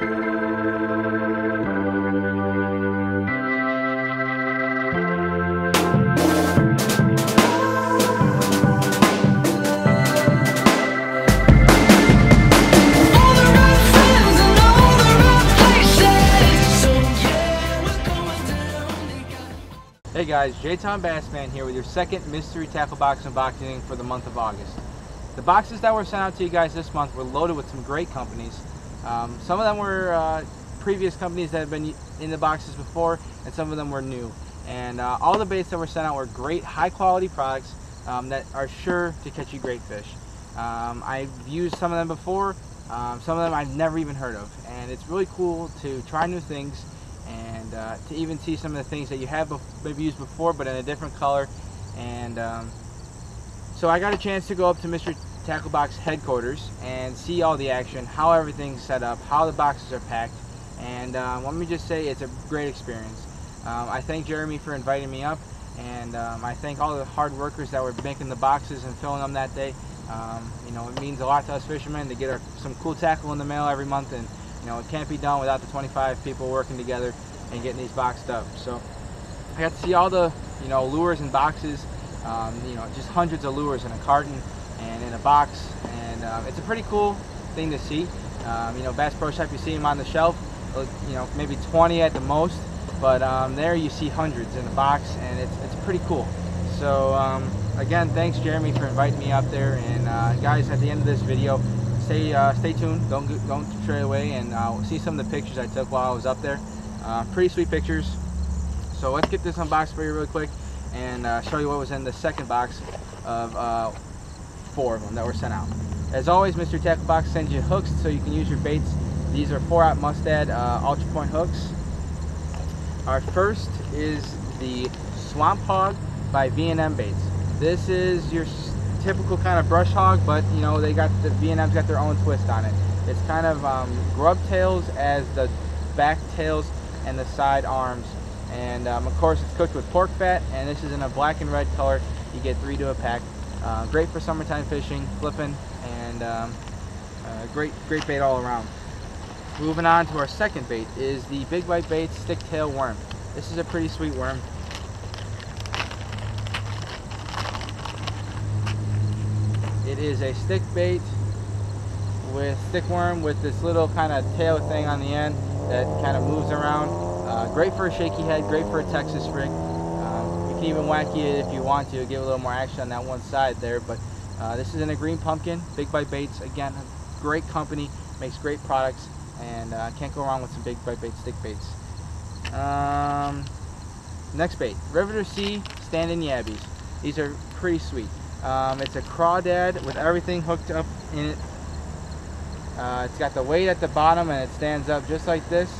Hey guys, J-Town Bassman here with your second mystery tackle box unboxing for the month of August. The boxes that were sent out to you guys this month were loaded with some great companies. Um, some of them were uh, previous companies that have been in the boxes before, and some of them were new. And uh, all the baits that were sent out were great, high quality products um, that are sure to catch you great fish. Um, I've used some of them before, um, some of them I've never even heard of, and it's really cool to try new things and uh, to even see some of the things that you have maybe used before but in a different color. And um, so I got a chance to go up to Mr. Tackle Box headquarters and see all the action, how everything's set up, how the boxes are packed, and um, let me just say it's a great experience. Um, I thank Jeremy for inviting me up, and um, I thank all the hard workers that were making the boxes and filling them that day. Um, you know, it means a lot to us fishermen to get our, some cool tackle in the mail every month, and you know, it can't be done without the 25 people working together and getting these boxed up. So I got to see all the, you know, lures and boxes, um, you know, just hundreds of lures in a carton and in a box, and um, it's a pretty cool thing to see. Um, you know, Bass Pro Shop, you see them on the shelf, uh, you know, maybe 20 at the most, but um, there you see hundreds in a box, and it's, it's pretty cool. So um, again, thanks Jeremy for inviting me up there, and uh, guys, at the end of this video, stay uh, stay tuned, don't don't stray away, and uh, see some of the pictures I took while I was up there. Uh, pretty sweet pictures. So let's get this unboxed for you real quick and uh, show you what was in the second box of uh, four of them that were sent out. As always, Mr. Tackle Box sends you hooks so you can use your baits. These are 4 out Mustad uh, Ultra Point hooks. Our first is the Swamp Hog by V&M Baits. This is your typical kind of brush hog, but you know they got the V&M's got their own twist on it. It's kind of um, grub tails as the back tails and the side arms, and um, of course it's cooked with pork fat. And this is in a black and red color. You get three to a pack. Uh, great for summertime fishing, flipping, and um, uh, great great bait all around. Moving on to our second bait is the Big Bite Bait Stick Tail Worm. This is a pretty sweet worm. It is a stick bait with stick worm with this little kind of tail thing on the end that kind of moves around. Uh, great for a shaky head, great for a Texas rig. Can even wacky it if you want to, give a little more action on that one side there. But uh, this is in a green pumpkin, Big Bite Baits. Again, great company, makes great products, and uh, can't go wrong with some Big Bite Bait stick baits. Um, next bait, River2Sea Standing Yabbies. These are pretty sweet. Um, it's a crawdad with everything hooked up in it. Uh, it's got the weight at the bottom and it stands up just like this.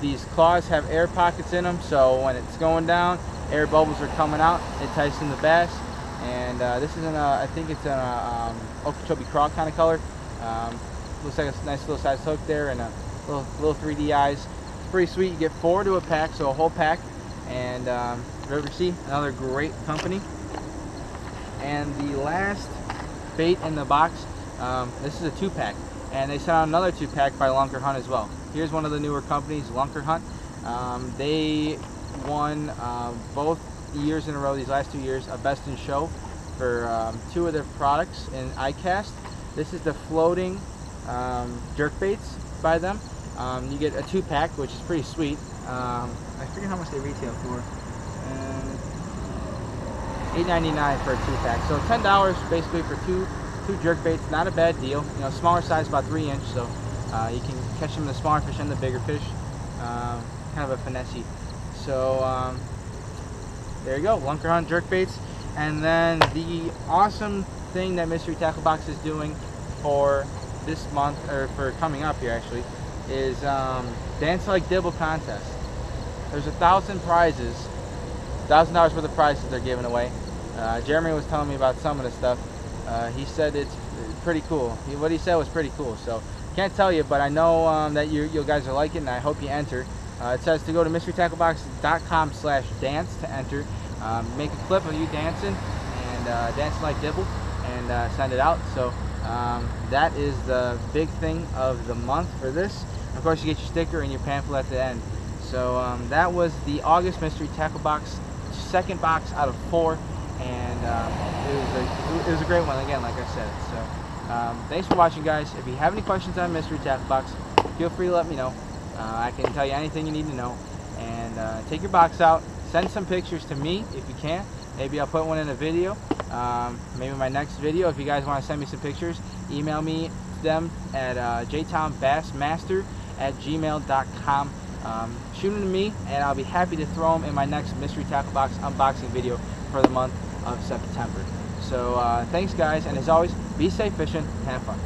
These claws have air pockets in them, so when it's going down, air bubbles are coming out, enticing the bass. And uh, this is in a, I think it's in a um, Okeechobee craw kind of color. Um, looks like a nice little size hook there and a little, little 3D eyes. It's pretty sweet. You get four to a pack, so a whole pack. And um, River Sea, another great company. And the last bait in the box, um, this is a two pack. And they sent out another two pack by Lunker Hunt as well. Here's one of the newer companies, Lunker Hunt. Um, they won uh, both years in a row, these last two years, a best in show for um, two of their products in ICAST. This is the floating um, jerk baits by them. Um, you get a two pack, which is pretty sweet. Um, I forget how much they retail for. Um, $8.99 for a two pack. So $10 basically for two two jerk baits. Not a bad deal. You know, smaller size, about three inch, so uh, you can catch them the smaller fish and the bigger fish. Um, kind of a finesse. So um, there you go, Lunker Hunt jerk baits. And then the awesome thing that Mystery Tackle Box is doing for this month, or for coming up here actually, is um, Dance Like Dibble contest. There's a thousand prizes, thousand dollars worth of prizes they're giving away. Uh, Jeremy was telling me about some of the stuff. Uh, he said it's pretty cool. He, what he said was pretty cool. So can't tell you, but I know um, that you, you guys are liking it, and I hope you enter. Uh, it says to go to mysterytacklebox.com slash dance to enter. Um, make a clip of you dancing and uh, dancing like Dibble and uh, send it out. So um, that is the big thing of the month for this. Of course, you get your sticker and your pamphlet at the end. So um, that was the August mystery tackle box, second box out of four, and um, it was a it was a great one again, like I said. So um, thanks for watching, guys. If you have any questions on mystery tackle box, feel free to let me know. Uh, I can tell you anything you need to know. And uh, take your box out. Send some pictures to me if you can. Maybe I'll put one in a video. Um, maybe my next video. If you guys want to send me some pictures, email me them at uh, jtownbassmaster at gmail.com. Um, shoot them to me, and I'll be happy to throw them in my next mystery tackle box unboxing video for the month of September. So uh, thanks, guys, and as always, be safe fishing, have fun.